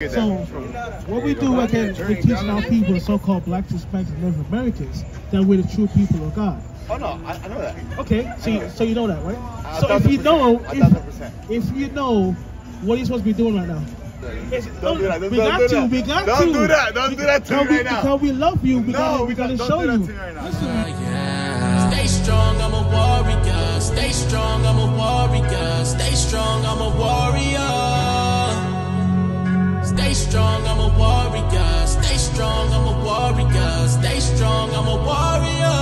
Get So, what we do again, we're teaching our people, so-called blacks, Hispanics, and Native Americans, that we're the true people of God. Oh no, I, I know that. Okay, so you, so you know that, right? A So if you know, percent. A thousand if, if you know, what are you supposed to be doing right now? Don't do that. Don't, we don't got do to, that. we got don't to. do that. Don't do that to me because we, right now. Because we love you, we No, gotta, we we gotta show you. that to me right Stay strong, I'm a warrior. Stay strong, I'm a warrior. Stay strong, I'm a warrior. Strong, I'm a warrior. Stay strong, I'm a warrior. Stay strong, I'm a warrior.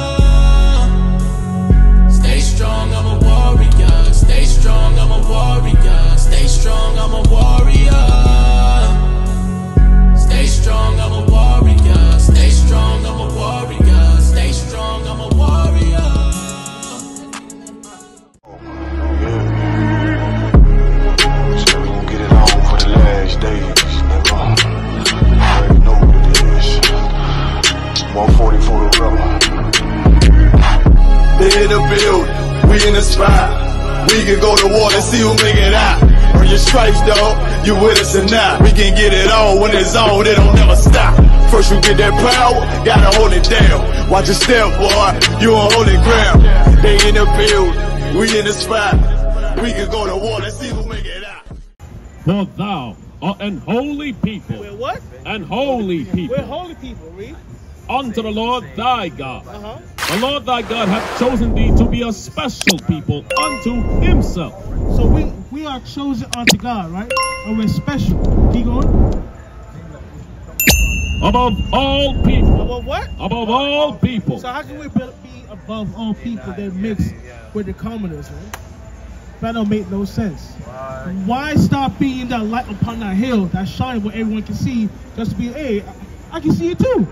Stay strong, I'm a in the building, we in the spot. We can go to war and see who make it out. Earn your stripes, dog. You with us or not? We can get it on when it's on. It don't never stop. First you get that power, gotta hold it down. Watch your step, boy. You on holy ground. They in the building, we in the spot. We can go to war and see who make it out. For thou art an holy people, we're what? and holy people. We're people holy people, read. unto the Lord thy God. Uh-huh. The Lord thy God hath chosen thee to be a special people unto himself. So we we are chosen unto God, right? And we're special. Keep going. Above all people, Well, what? above all people. So how can we be above all people that mix with the commoners, man? That don't make no sense. Why stop being that light upon that hill that shine where everyone can see? Just to be, hey, I, I can see it too.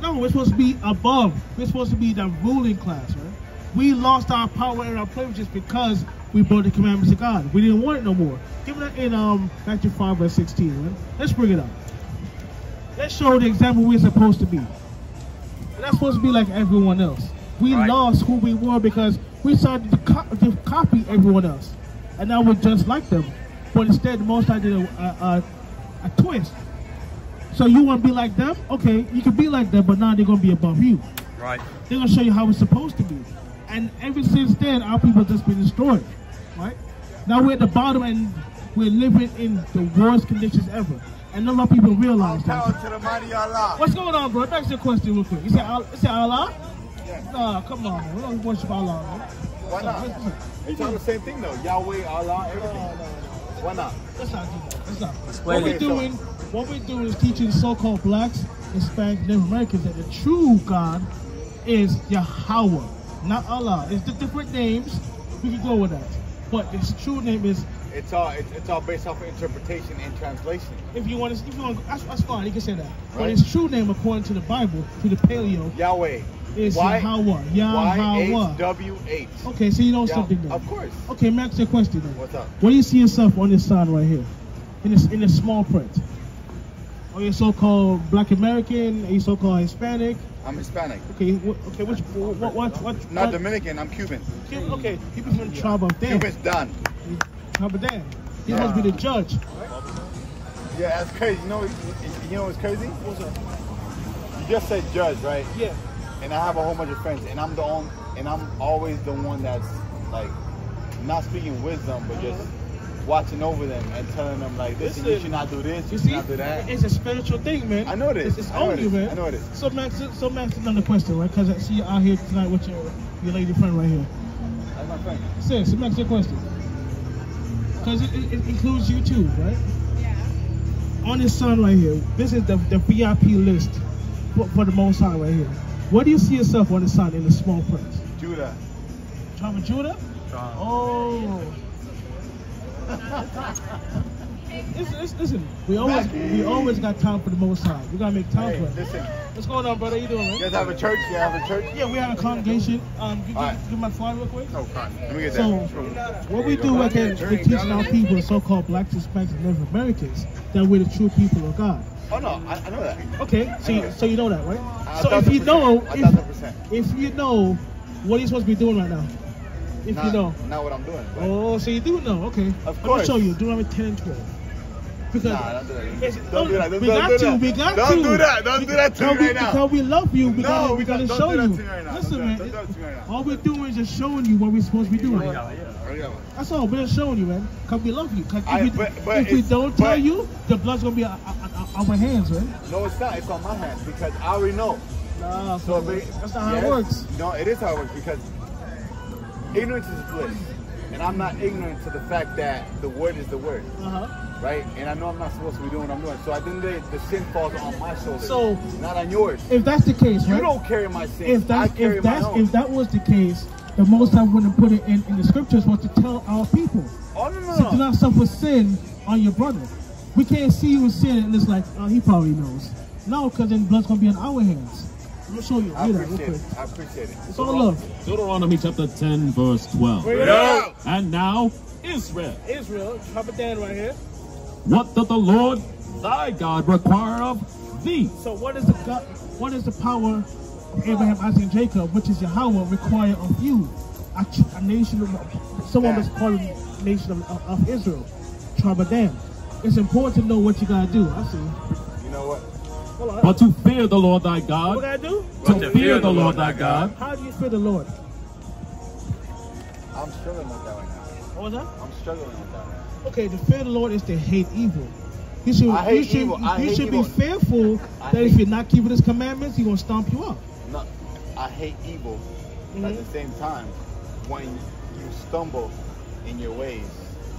No, we're supposed to be above. We're supposed to be the ruling class, right? We lost our power and our privileges because we broke the commandments of God. We didn't want it no more. Give me that in um Matthew 5 verse 16, right? Let's bring it up. Let's show the example we're supposed to be. We're not supposed to be like everyone else. We lost who we were because we started to, co- to copy everyone else, and now we're just like them. But instead, most I did a, a, a, a twist. So you want to be like them? Okay, you can be like them, but now they're gonna be above you. Right. They're gonna show you how it's supposed to be. And ever since then, our people just been destroyed. Right? Now we're at the bottom and we're living in the worst conditions ever. And none of our people realize that. Power to the mighty Allah. What's going on, bro? Back to the question real quick. You said, Al- you said Allah? Nah, come on, man. We don't worship Allah, man. Why not? Listen, It's all the same thing though. Yahweh, Allah, everything. Why not? Let's not do that. Let's not. What Okay, we're so- doing, what we're doing is teaching so-called blacks, Hispanics, Native Americans that the true God is Yahweh, not Allah. It's the different names. We can go with that. But its true name is, It's all it's, it's all based off of interpretation and translation. if you want to, if you want, that's, that's fine. You can say that. But Right. its true name, according to the Bible, to the Paleo, Yahweh. is Y- Yahweh. Y Yahweh. H W H. Okay, so you know something then. Of course. Okay, Max, your question then. What's up? What do you see yourself on this sign right here? In this in the small print? Oh, Are you so-called black American? You so-called Hispanic? I'm Hispanic. Okay, wh- okay, which what what what? Not what- Dominican, I'm Cuban. Cuban- Okay, you be from the tribe of Dan. Cuban's done. Tribe of Dan. He must be the judge. Yeah, that's crazy. You know, you, you know what's crazy? What's up? You just said judge, right? Yeah. And I have a whole bunch of friends, and I'm the only, and I'm always the one that's like not speaking wisdom, but just watching over them and telling them like, listen, you should not do this, you You should see, not do that. it's a spiritual thing, man. I know this. It's, it's on you, man. I know this. So Max, so Max, another question, right? Because I see you out here tonight with your your lady friend right here. That's my friend. Sis, so Max, your question. Because it, it, it includes you too, right? Yeah. On this sign right here, this is the, the VIP list for, for the Most High right here. What do you see yourself on the sign in the small print? Judah. Tribe of Judah? Oh. Listen, listen, listen, we always we always got time for the Most High. We gotta make time Hey, for it. listen, What's going on, brother? How you doing, you man? guys have a church? You have a church? Yeah, we have a congregation. Um, right. give my slide real quick. No. Let me get So, that. what we do again, we're teaching our people, so-called blacks, Hispanics, and Native Americans, that we're the true people of God. Oh no, I, I know that. Okay, so you, so you know that, right? So if you know, percent. A thousand percent. if, if you know, what are you supposed to be doing right now? If Not, you know. not what I'm doing. Oh, so you do know? Okay. Of course. me show you. Deuteronomy 10 and 12. Because Nah, don't do that. Don't do that. Don't we got that. to. We got Don't to. do that. Don't do that to me Because we- right now. Because we love you. We No, gotta, we gotta show don't do you. right now. Listen, man. that- don't do that to me right. All we're doing is just showing you what we're supposed to be doing. Hurry up. That's all. We're just showing you, man. Cause we love you. Cause if, I- we, but- but if we don't tell but- you, the blood's gonna be on our hands, man. No, it's not. It's on my hands because I already know. Nah, So so that's not how it works. No, it is how it works because ignorance is bliss, and I'm not ignorant to the fact that the word is the word, Uh huh. right? And I know I'm not supposed to be doing what I'm doing. So I think the, the sin falls on my shoulders, So- not on yours. If that's the case, You right? don't carry my sin. if I carry if my that's if that was the case, the most High wouldn't put it in, in the scriptures was to tell our people oh no no to no. do not suffer sin on your brother. We can't see you in sin and it's like, oh, he probably knows. No, because then blood's gonna be on our hands. I'm gonna show you. I Read that real appreciate quick. it. I appreciate it. It's all love. Deuteronomy chapter 10, verse 12. No. And now, Israel, Israel, Papa Dan right here. what doth the Lord thy God require of thee? So what is the God, what is the power of Abraham, Isaac, and Jacob, which is Yahweh, require of you, a, ch- a nation of someone that's part of the nation of, of, of Israel, tribe of Dan? It's important to know what you gotta do. I see. You know what? Hold on. But to fear the Lord thy What God, gotta do? to fear the Lord thy God, How do you fear the Lord? I'm struggling with that right now. What was that? I'm struggling with that. Right now. Okay, the fear of the Lord is to hate evil. You should, I hate you should, evil. I you hate should evil. be fearful that if you're not keeping His commandments, He's gonna stomp you up. No, I hate evil. At Mhm. the same time, when you stumble in your ways,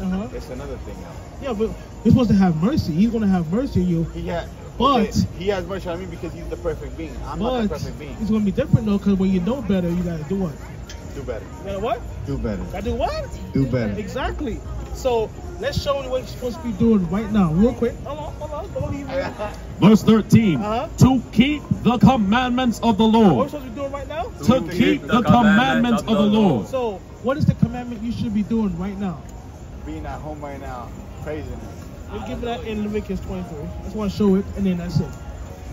Uh-huh. it's another thing now. Yeah, but you're supposed to have mercy. He's gonna have mercy on you. He had, But- he has mercy on me because he's the perfect being. I'm not the perfect being. it's gonna be different though, because when you know better, you gotta do what? Do better. You gotta what? Do better. Gotta do what? Do better. Exactly. So let's show you what you're supposed to be doing right now, real quick. Hold on, hold on, don't leave me. verse 13, Uh-huh. to keep the commandments of the Lord. What are we Lord, supposed to be doing right now? to keep the commandments of the Lord. So what is the commandment you should be doing right now? Being at home right now, praising him. Let's give it that in Leviticus 23. I just want to show it, and then that's it.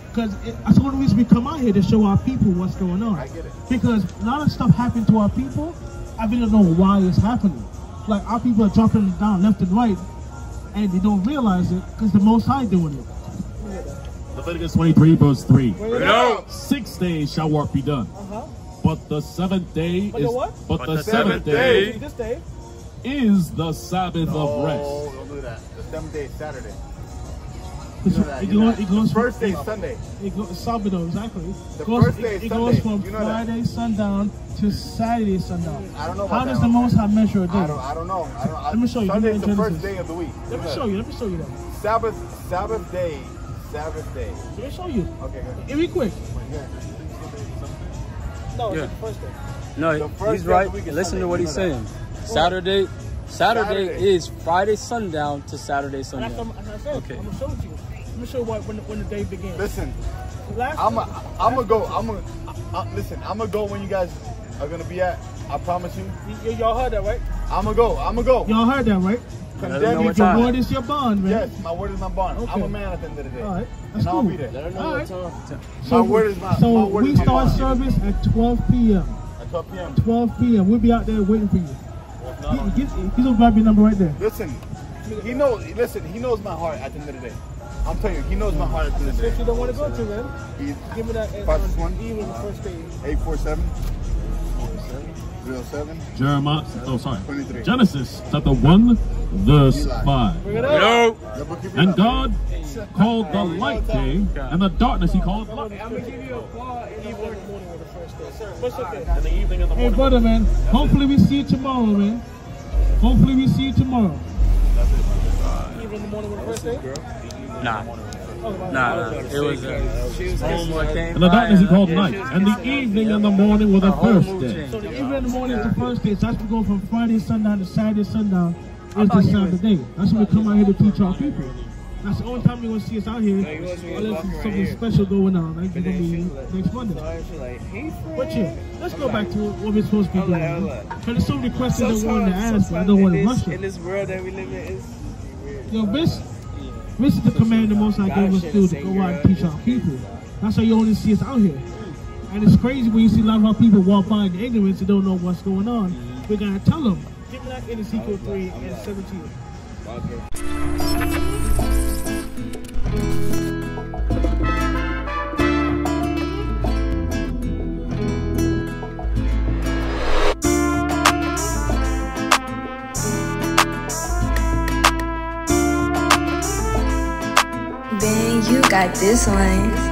Because that's one of the reasons we come out here to show our people what's going on. I get it. Because a lot of stuff happened to our people. I really don't know why it's happening. Like our people are dropping down left and right, and they don't realize it because the Most High doing it. Leviticus 23, verse 3. No. Six days shall work be done, Uh-huh. but the seventh day But is the what? but the the seventh seventh day This day. Is the Sabbath of No, rest. don't do that. The seventh day is Saturday. You know that, it, you know goes, that. it goes the first day is Sunday. It goes Sabado, exactly. The goes, first day it, is it goes Sunday. from You know that. Friday sundown to Saturday sundown. I don't know How about does the one. Most High measure a day? I don't, I don't know. I don't, I, Let me show you. Sunday is the first day of the week. Let me show you. Let me show you that. Sabbath, Sabbath day, Sabbath day. Let me show you. Okay, good. Give me quick. No, Yeah. it's the first day. No, The first he's day right. the week Listen Sunday, to what he's know that. saying. Saturday, Saturday, Saturday. is Friday sundown to Saturday And that's, sundown. what, that's I said. Okay. I'm gonna show it to you. Let me show you what, when, the- when the day begins. Listen, Last I'm a, I'm gonna go. I'm gonna uh, listen. I'm gonna go when you guys are gonna be at. I promise you. y- y'all heard that, right? I'm gonna go. I'm gonna go. Y'all heard that, right? Let her Condemn you Your word is your bond, man. Yes, my word is my bond. I'm a man at the end of the day. All right. That's and I'll cool. be there. All right. My word is my- So my word we is my start bond. service at 12 p.m. At 12 p.m. 12 p.m. We'll be out there waiting for you. He- He's he's gonna grab your number right there. Listen, he knows. Listen, he knows my heart at the end of the day. I'm telling you, he knows my heart at the end of the If day. you don't want to go to, man, He's give me that. Uh, Fastest one? Even the first day. 847 307 Jeremiah, oh sorry, 23. Genesis chapter 1, verse 5. Bring it up. The And God called the light day, and the darkness he called I'm night. gonna give you a bar in the morning with the first day. What's okay? In the evening Hey, brother, man. Hopefully we see you tomorrow, man. Hopefully we see you tomorrow. Even in the morning with the first day. Nah, nah, nah. It was uh, homework came And the darkness he by, uh, called yeah, night, and the evening and the morning were the first day. changed. So the evening in the morning is the first day. So that's we go from Friday sundown to Saturday sundown I is the you was- Sabbath day. That's when we come out here to teach our people. That's the only time you're gonna see us out here. you Unless right something here. special going on. Like But gonna be like- next Monday. So like, hey. But yeah, let's I'm go like- back to what we're supposed to be doing. I'm like- Cause there's so many questions I wanted to ask, but I don't want to rush this, in it. this world that we live in, it's weird. Yo, this, this is the command the Most I gave us to to go out and teach our people. That's why you only see us out here. And it's crazy when you see a lot of our people walk by in ignorance and don't know what's going on. We gotta tell them. Give me that in Ezekiel 3 and 17. You got this one.